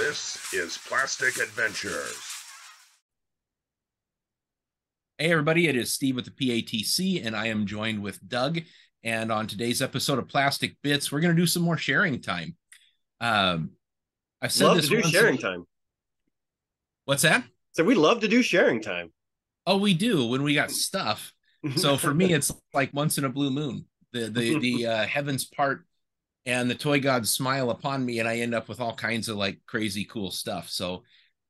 This is Plastic Adventures. Hey, everybody, it is Steve with the PATC, and I am joined with Doug. And on today's episode of Plastic Bits, we're going to do some more sharing time. Um, I've said love this to do once- sharing time. What's that? So we love to do sharing time. Oh, we do when we got stuff. So for me, it's like once in a blue moon. The the the uh, heavens part and the toy gods smile upon me, and I end up with all kinds of like crazy cool stuff. So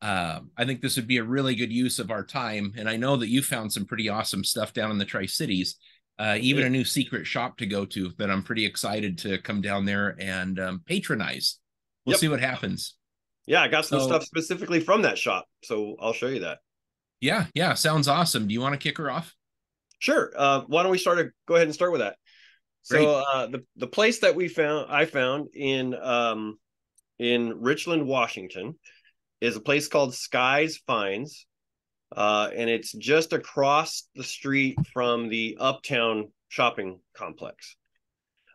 um, I think this would be a really good use of our time. And I know that you found some pretty awesome stuff down in the Tri Cities. Uh, even a new secret shop to go to that I'm pretty excited to come down there and um, patronize. We'll Yep. see what happens. yeah, I got some So- stuff specifically from that shop, so I'll show you that. Yeah, yeah, sounds awesome. Do you want to kick her off? Sure. Uh, why don't we start? A, go ahead and start with that. So uh, the the place that we found, I found in um, in Richland, Washington, is a place called Skies Finds, uh, and it's just across the street from the Uptown shopping complex.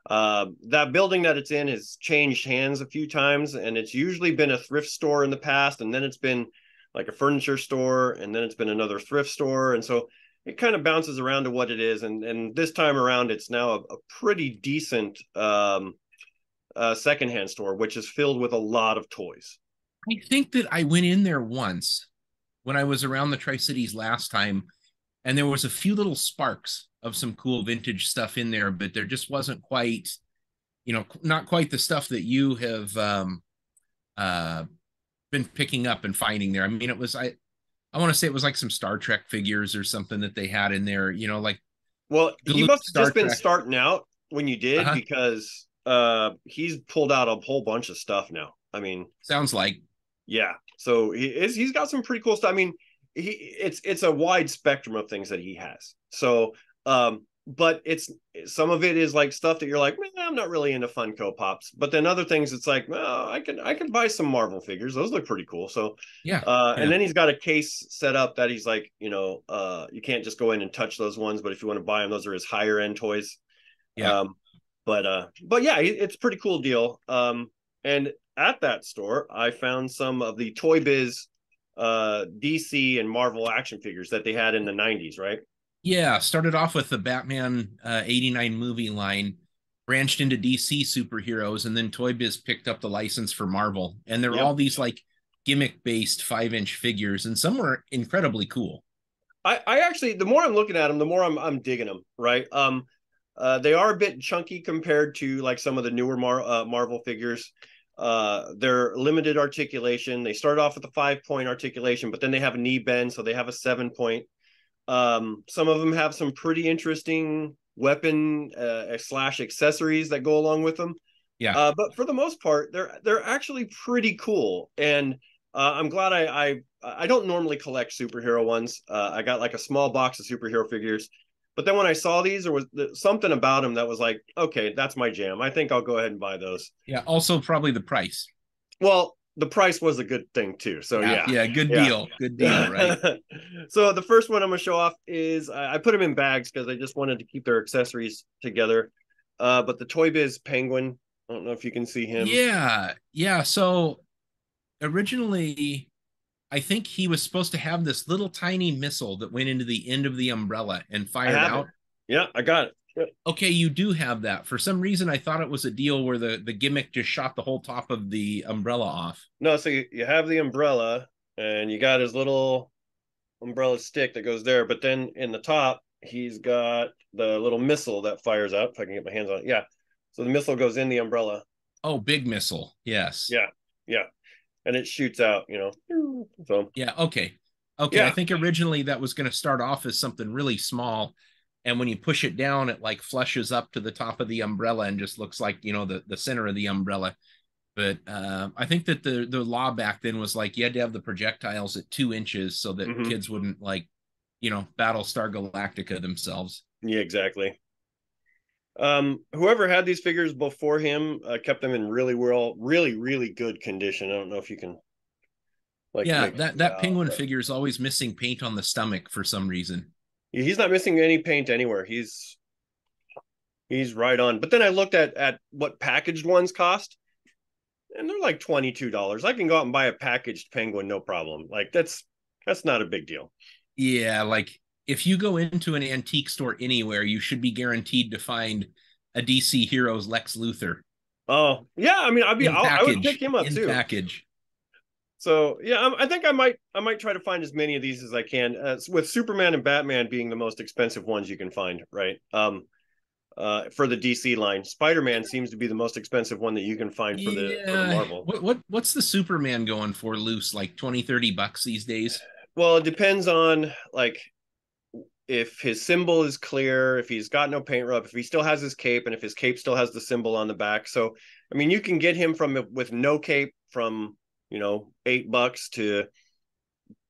Uh, that building that it's in has changed hands a few times, and it's usually been a thrift store in the past, and then it's been like a furniture store, and then it's been another thrift store, and so it kind of bounces around to what it is. And and this time around, it's now a, a pretty decent um, uh, secondhand store, which is filled with a lot of toys. I think that I went in there once when I was around the Tri Cities last time, and there was a few little sparks of some cool vintage stuff in there, but there just wasn't quite, you know, not quite the stuff that you have um, uh, been picking up and finding there. I mean, it was I, I want to say it was like some Star Trek figures or something that they had in there. You know, like Well, he must have just been starting out when you did Uh-huh. because uh, he's pulled out a whole bunch of stuff now. I mean, sounds like Yeah. So he is he's got some pretty cool stuff. I mean, he it's it's a wide spectrum of things that he has. So um but it's some of it is like stuff that you're like, man, I'm not really into Funko Pops. But then other things it's like, well, I can I can buy some Marvel figures. Those look pretty cool. So yeah, uh Yeah. and then he's got a case set up that he's like, you know, uh you can't just go in and touch those ones, but if you want to buy them, those are his higher end toys. Yeah. Um but uh but yeah, it's a pretty cool deal. Um and at that store, I found some of the Toy Biz uh DC and Marvel action figures that they had in the 90s, right? Yeah, started off with the Batman uh, 89 movie line, branched into DC superheroes, and then Toy Biz picked up the license for Marvel. And there were Yep. all these like gimmick based five inch figures, and some were incredibly cool. I, I actually the more I'm looking at them, the more I'm I'm digging them. Right. Um, uh, they are a bit chunky compared to like some of the newer Mar- uh, Marvel figures. Uh, they're limited articulation. They start off with a five point articulation, but then they have a knee bend, so they have a seven point. Um, some of them have some pretty interesting weapon uh, slash accessories that go along with them. Yeah. Uh, but for the most part, they're they're actually pretty cool, and uh, I'm glad I, I I don't normally collect superhero ones. Uh, I got like a small box of superhero figures, but then when I saw these, there was something about them that was like, okay, that's my jam. I think I'll go ahead and buy those. Yeah, also probably the price. Well, the price was a good thing too. So yeah, yeah, good Yeah. deal, good deal, right? so the first one I'm gonna show off is I, I put them in bags because I just wanted to keep their accessories together. Uh, but the Toy Biz Penguin, I don't know if you can see him. Yeah, yeah. So originally, I think he was supposed to have this little tiny missile that went into the end of the umbrella and fired have it. out. yeah, I got it. Okay, you do have that. For some reason, I thought it was a deal where the the gimmick just shot the whole top of the umbrella off. No, so you, you have the umbrella and you got his little umbrella stick that goes there, but then in the top, he's got the little missile that fires out. If I can get my hands on it. Yeah. So the missile goes in the umbrella. Oh, big missile. Yes. Yeah. Yeah. And it shoots out, you know. So Yeah. Okay. Okay. I think originally that was going to start off as something really small. And when you push it down, it like flushes up to the top of the umbrella and just looks like, you know, the, the center of the umbrella. But uh, I think that the, the law back then was like you had to have the projectiles at two inches so that Mhm. kids wouldn't like, you know, Battlestar Galactica themselves. yeah, exactly. Um, whoever had these figures before him uh, kept them in really well, really, really good condition. I don't know if you can like yeah, that that out, penguin but- figure is always missing paint on the stomach for some reason. He's not missing any paint anywhere. He's he's right on. But then I looked at at what packaged ones cost, and they're like twenty two dollars. I can go out and buy a packaged penguin, no problem. Like that's that's not a big deal. Yeah, like if you go into an antique store anywhere, you should be guaranteed to find a DC Heroes Lex Luthor. Oh yeah, I mean, I'd be, I would pick him up in too. Package. So yeah, I, I, think I might, I might try to find as many of these as I can. Uh, with Superman and Batman being the most expensive ones you can find, right? Um, uh, for the DC line, Spider Man seems to be the most expensive one that you can find for the, yeah. for the Marvel. What, what what's the Superman going for loose? Like 20, 30 bucks these days? Well, it depends on like if his symbol is clear, if he's got no paint rub, if he still has his cape, and if his cape still has the symbol on the back. So, I mean, you can get him from with no cape from you know eight bucks to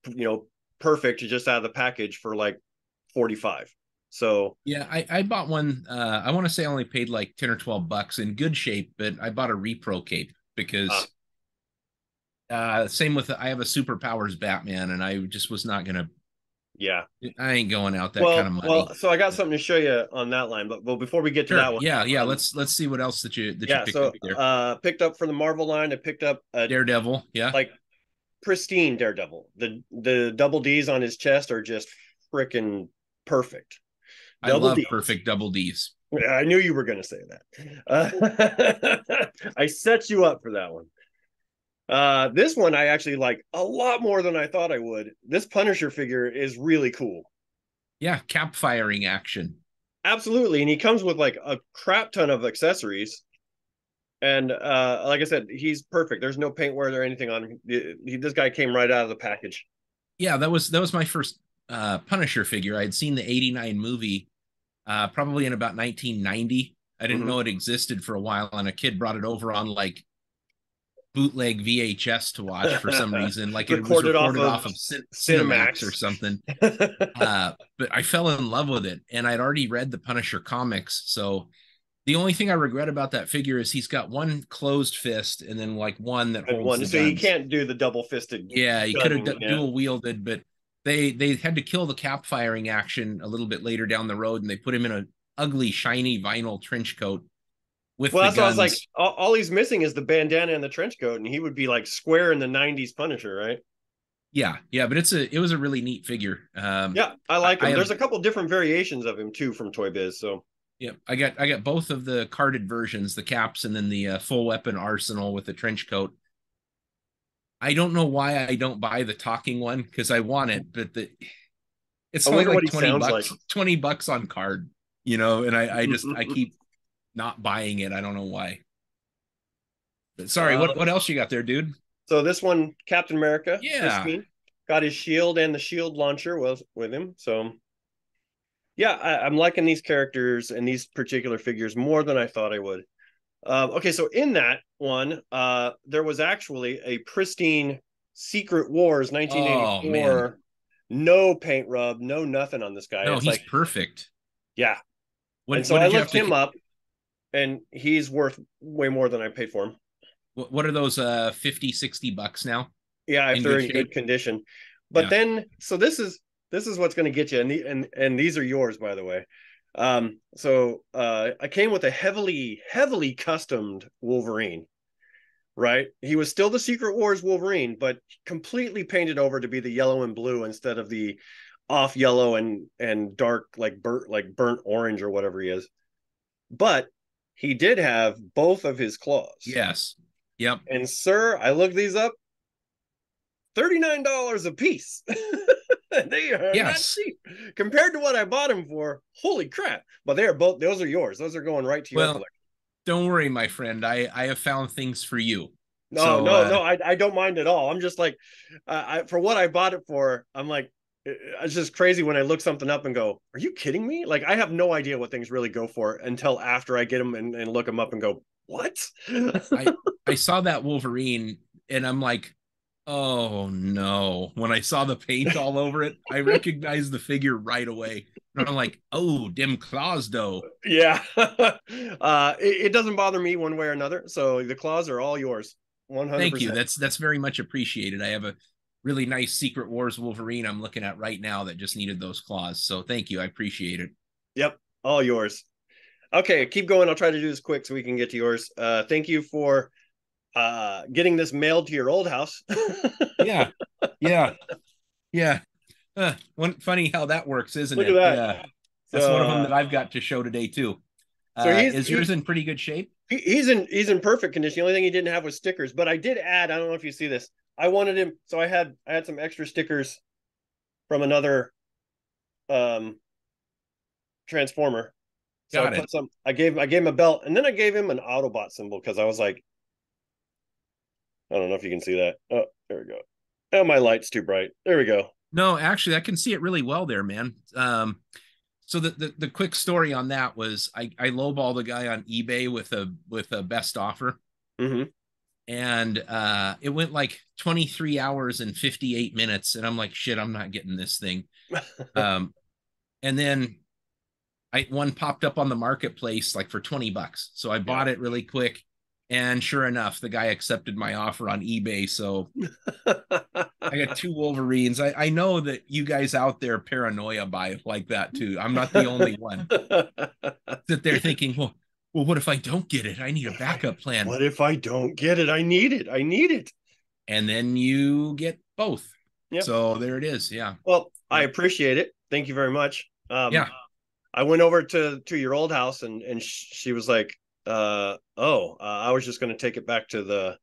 you know perfect to just out of the package for like forty five. So yeah, I I bought one. Uh, I want to say I only paid like ten or twelve bucks in good shape, but I bought a repro cape because. Uh. Uh, same with I have a superpowers Batman, and I just was not gonna yeah. I ain't going out that well, kind of money. Well, so I got something to show you on that line, but well, before we get to sure. that one, yeah, yeah, um, let's let's see what else that you that yeah, you picked so, up there. Uh, picked up for the Marvel line. I picked up a Daredevil. Yeah, like pristine Daredevil. The the double D's on his chest are just freaking perfect. Double I love D's. perfect double D's. I knew you were going to say that. Uh, I set you up for that one. Uh, this one I actually like a lot more than I thought I would. This Punisher figure is really cool. Yeah, cap firing action. Absolutely, and he comes with like a crap ton of accessories. And uh, like I said, he's perfect. There's no paint wear or anything on him. He, this guy came right out of the package. Yeah, that was that was my first uh, Punisher figure. I had seen the '89 movie, uh, probably in about 1990. I didn't mm-hmm. know it existed for a while, and a kid brought it over on like bootleg VHS to watch for some reason. Like it was recorded off of, off of Cinemax. Cinemax or something. uh, but I fell in love with it, and I'd already read the Punisher comics. So the only thing I regret about that figure is he's got one closed fist and then like one that holds. One, so he can't do the double fisted. Yeah, he could have yeah. dual wielded, but they they had to kill the cap firing action a little bit later down the road, and they put him in a ugly shiny vinyl trench coat with well, that's guns. what I was like. All, all, he's missing is the bandana and the trench coat, and he would be like square in the '90s Punisher, right? Yeah, yeah, but it's a it was a really neat figure. Um, yeah, I like him. I There's a couple different variations of him too from Toy Biz. So yeah, I got I got both of the carded versions, the caps, and then the uh, full weapon arsenal with the trench coat. I don't know why I don't buy the talking one because I want it, but the it's only like twenty bucks, like. twenty bucks on card, you know, and I I just I keep not buying it. I don't know why. But sorry, uh, what what else you got there, dude? So this one, Captain America. Yeah. Got his shield and the shield launcher was with him. So yeah, I, am liking these characters and these particular figures more than I thought I would. Um, okay, so in that one, uh, there was actually a pristine Secret Wars 1984. Oh, no paint rub, no nothing on this guy. No, it's he's like, perfect. Yeah. What, and so I looked him to... up and he's worth way more than I paid for him. What, what are those uh 50 60 bucks now? Yeah, if they're in good condition. But yeah. then so this is this is what's going to get you and, the, and and these are yours by the way. Um so uh I came with a heavily heavily customed Wolverine. Right? He was still the Secret Wars Wolverine, but completely painted over to be the yellow and blue instead of the off yellow and and dark like burnt like burnt orange or whatever he is. But he did have both of his claws. Yes. Yep. And sir, I looked these up. $39 a piece. they are yes. not cheap compared to what I bought them for. Holy crap. But they are both those are yours. Those are going right to your well, collection. Don't worry, my friend. I I have found things for you. No, so, no, uh, no. I, I don't mind at all. I'm just like, uh, I for what I bought it for. I'm like, it's just crazy when I look something up and go, "Are you kidding me?" Like I have no idea what things really go for until after I get them and, and look them up and go, "What?" I, I saw that Wolverine and I'm like, "Oh no!" When I saw the paint all over it, I recognized the figure right away. And I'm like, "Oh, dim claws, though." Yeah, uh, it, it doesn't bother me one way or another. So the claws are all yours. One hundred. Thank you. That's that's very much appreciated. I have a really nice Secret Wars Wolverine I'm looking at right now that just needed those claws. So thank you. I appreciate it. Yep. All yours. Okay, keep going. I'll try to do this quick so we can get to yours. Uh, thank you for uh getting this mailed to your old house. yeah, yeah, yeah. Uh, one funny how that works, isn't Look it? at that. Yeah, that's one of them Uh, that I've got to show today too. So Uh, he's- is yours in pretty good shape? He's in he's in perfect condition. The only thing he didn't have was stickers, but I did add. I don't know if you see this. I wanted him, so I had I had some extra stickers from another um transformer. So Got I it. put some. I gave I gave him a belt, and then I gave him an Autobot symbol because I was like, I don't know if you can see that. Oh, there we go. Oh, my light's too bright. There we go. No, actually, I can see it really well there, man. Um, so the, the the quick story on that was I I lowball the guy on eBay with a with a best offer, hmm and uh, it went like 23 hours and 58 minutes, and I'm like, shit, I'm not getting this thing. Um, and then I one popped up on the marketplace like for 20 bucks, so I bought it really quick. And sure enough, the guy accepted my offer on eBay. So I got two Wolverines. I, I know that you guys out there paranoia buy like that too. I'm not the only one. That they're thinking, well, well, what if I don't get it? I need a backup plan. what if I don't get it? I need it. I need it. And then you get both. Yep. So there it is. Yeah. Well, I appreciate it. Thank you very much. Um, Yeah. I went over to to your old house and and she was like, uh, "Oh, uh, I was just going to take it back to the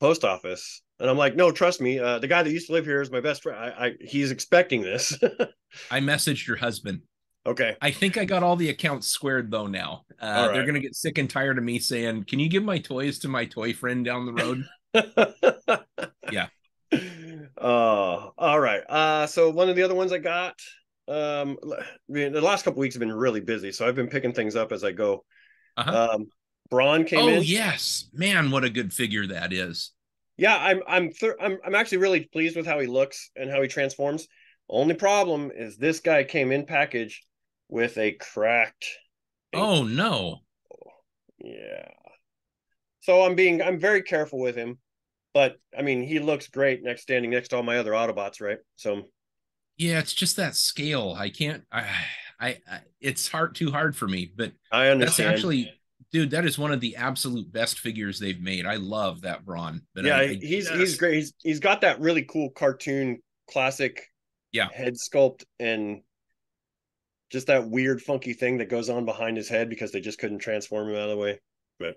post office." And I'm like, "No, trust me. Uh, the guy that used to live here is my best friend. I, I he's expecting this." I messaged your husband. Okay. I think I got all the accounts squared though now. Uh, All They're going to get sick and tired of me saying, Can you give my toys to my toy friend down the road? Yeah. Uh, all right. Uh, so one of the other ones I got, um, l- I mean, the last couple weeks have been really busy, so I've been picking things up as I go. Uh-huh. Um, Brawn came oh, in. yes. Man, what a good figure that is. Yeah, I'm I'm thir- I'm I'm actually really pleased with how he looks and how he transforms. Only problem is this guy came in package with a cracked. Oh, no. Yeah. So I'm being I'm very careful with him, but I mean he looks great next standing next to all my other Autobots, right? So Yeah, it's just that scale. I can't, I, I, I it's hard, too hard for me, but I that's understand. actually, dude, that is one of the absolute best figures they've made. I love that Brawn. But yeah, I, I he's just- he's great. He's he's got that really cool cartoon classic Yeah. head sculpt and just that weird funky thing that goes on behind his head because they just couldn't transform him out of the way. Uh,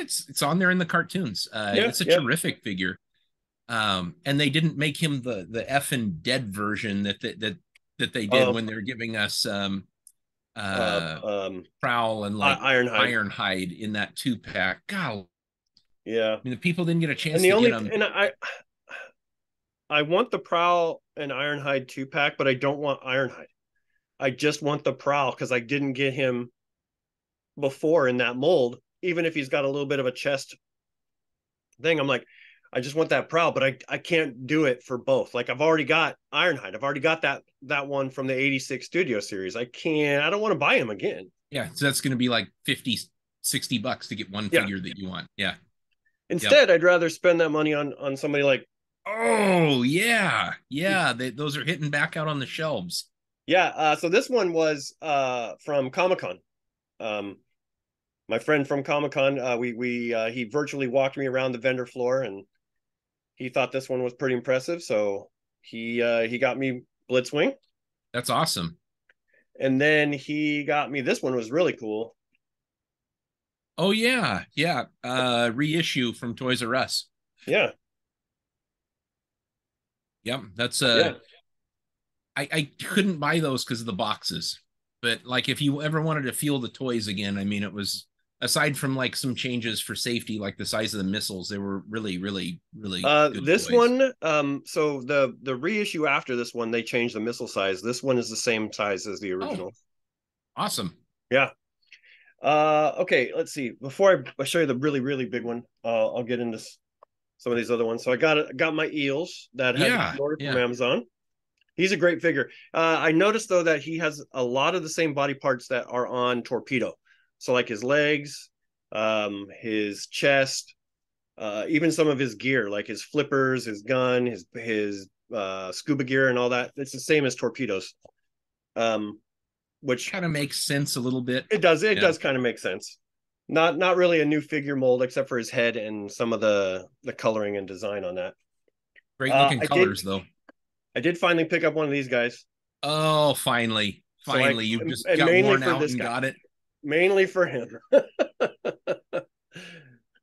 it's it's on there in the cartoons. Uh, Yeah, it's a yeah. terrific figure. Um, and they didn't make him the the effing dead version that that that, that they did Oh. when they were giving us um uh, um Prowl and like Ironhide. Ironhide in that two pack. God, Yeah. I mean the people didn't get a chance And the to only get them. and I I want the Prowl and Ironhide two pack, but I don't want Ironhide. I just want the Prowl because I didn't get him before in that mold, even if he's got a little bit of a chest thing. I'm like, I just want that Prowl, but I, I can't do it for both. Like I've already got Ironhide. I've already got that that one from the 86 studio series. I can't, I don't want to buy him again. Yeah, so that's going to be like 50, 60 bucks to get one Yeah. figure that you want. Yeah. Instead, I'd rather spend that money on on somebody like Oh yeah, yeah. They, those are hitting back out on the shelves. Yeah, uh, so this one was uh, from Comic Con. Um, my friend from Comic Con, uh, we we uh, he virtually walked me around the vendor floor, and he thought this one was pretty impressive. So he uh, he got me Blitzwing, That's awesome. and then he got me this one was really cool. Oh yeah, yeah. Uh, reissue from Toys R Us. Yeah, Yep, that's uh. yeah, I, I couldn't buy those because of the boxes. But like if you ever wanted to feel the toys again, I mean it was aside from like some changes for safety, like the size of the missiles, they were really, really, really uh, this toys. one. Um, so the the reissue after this one, they changed the missile size. This one is the same size as the original. awesome. Yeah. Uh, okay, let's see. Before I, I show you the really, really big one, uh, I'll get into some of these other ones. So I got got my eels that had Yeah, ordered from. Amazon. He's a great figure. Uh, I noticed though that he has a lot of the same body parts that are on Torpedo. So like his legs, um, his chest, uh, even some of his gear, like his flippers, his gun, his his uh, scuba gear, and all that. It's the same as Torpedoes. Um, which Kind of makes sense a little bit. it does. It Yeah. does kind of make sense. not not really a new figure mold except for his head and some of the the coloring and design on that. Great Uh, looking did- colors, though. I did finally pick up one of these guys, Oh, finally, So, like, finally, you just got worn out and guy. got it. mainly for him.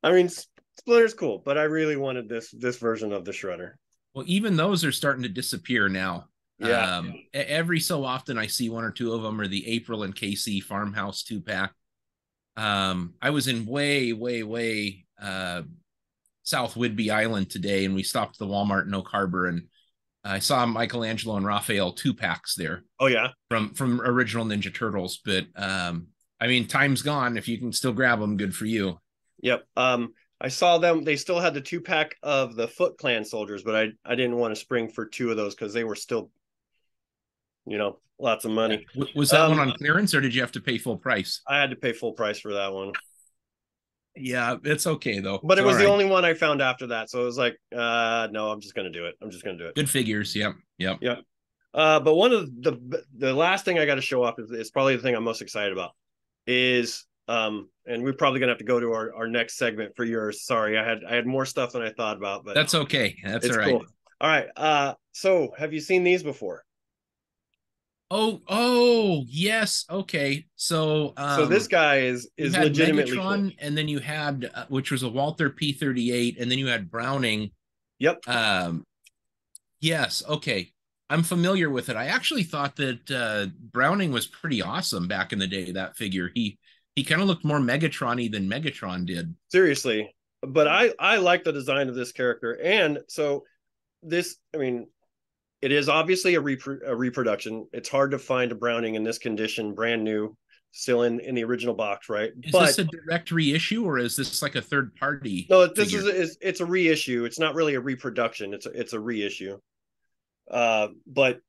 I mean, S- Splinter's cool, but I really wanted this this version of the Shredder. Well, even those are starting to disappear now. Yeah. Um, every so often I see one or two of them or the April and Casey farmhouse two pack. Um, I was in way, way, way uh South Whidbey Island today, and we stopped at the Walmart in Oak Harbor, and I saw Michelangelo and Raphael two packs there Oh yeah, from from original Ninja Turtles. But um, I mean, time's gone. If you can still grab them, good for you. yep. Um, I saw them. They still had the two pack of the Foot Clan soldiers, but I I didn't want to spring for two of those because they were still, you know, lots of money. Was that one Um, on clearance, or did you have to pay full price? I had to pay full price for that one, Yeah, it's okay though. but it was the right. only one I found after that. So it was like, uh, no, I'm just gonna do it. I'm just gonna do it. good figures. Yep, yep. Uh, but one of the the last thing I got to show off is, is probably the thing I'm most excited about is um and we're probably gonna have to go to our, our next segment for yours. Sorry, I had I had more stuff than I thought about, but That's okay. That's all right. cool. All right. Uh so have you seen these before? Oh, oh, yes. Okay. So, um, so this guy is is legitimately Megatron, cool. and then you had uh, which was a Walther P38, and then you had Browning. Yep. Um, yes. Okay. I'm familiar with it. I actually thought that uh, Browning was pretty awesome back in the day. That figure, he he kind of looked more Megatron-y than Megatron did. Seriously. But I I like the design of this character. And so this I mean it is obviously a, repro- a reproduction. It's hard to find a Browning in this condition, brand new, still in in the original box, right? Is but this a direct reissue, or is this like a third party? No, this figure? is, is it's a reissue. It's not really a reproduction. It's a, it's a reissue. Uh, but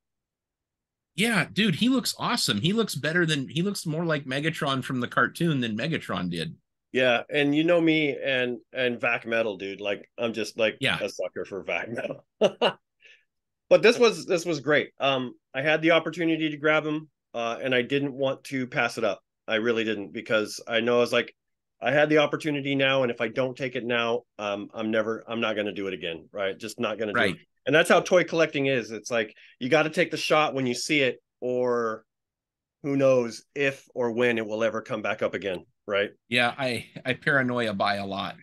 Yeah, dude, he looks awesome. He looks better than he looks more like Megatron from the cartoon than Megatron did. yeah, and you know me and and Vac Metal, dude. Like I'm just like Yeah. a sucker for Vac Metal. but this was this was great. Um, I had the opportunity to grab him, uh, and I didn't want to pass it up. I really didn't because I know I was like, I had the opportunity now, and if I don't take it now, um, I'm never, I'm not going to do it again. Right? Just not going to do it. And that's how toy collecting is. It's like you got to take the shot when you see it, or who knows if or when it will ever come back up again. Right? Yeah, I I paranoia buy a lot.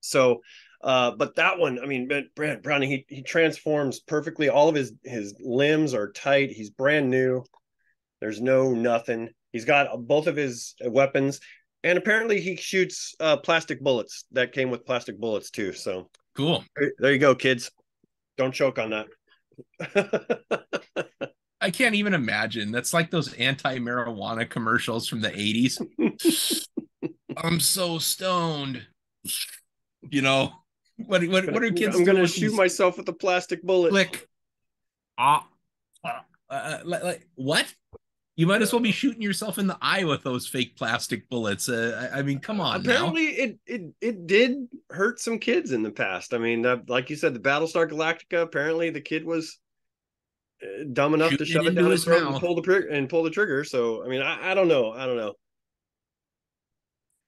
So, uh, but that one, I mean, Brad Browning, he he transforms perfectly. All of his his limbs are tight. He's brand new. There's no nothing. He's got both of his weapons, and apparently he shoots uh, plastic bullets that came with plastic bullets too. So Cool. there- there you go, kids. Don't choke on that. I can't even imagine. That's like those anti-marijuana commercials from the 80s. I'm so stoned. You know, what what what are kids I'm gonna doing? shoot myself with a plastic bullet. click. Ah, ah, uh, like, like what? You might as well be shooting yourself in the eye with those fake plastic bullets. Uh, I, I mean, come on now. apparently it it it did hurt some kids in the past i mean uh, like you said the battlestar galactica apparently the kid was uh, dumb enough to it shove it into down his throat and pull the trigger and pull the trigger so i mean i, I don't know i don't know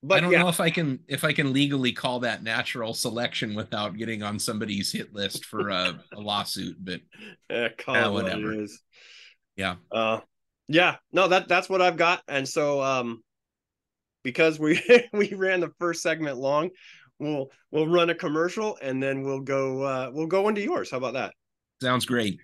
but I don't yeah know if I can if I can legally call that natural selection without getting on somebody's hit list for a, a lawsuit, but eh, call Yeah, whatever. it is. Yeah. uh yeah no that that's what i've got and so um because we we ran the first segment long we'll we'll run a commercial and then we'll go uh we'll go into yours how about that sounds great.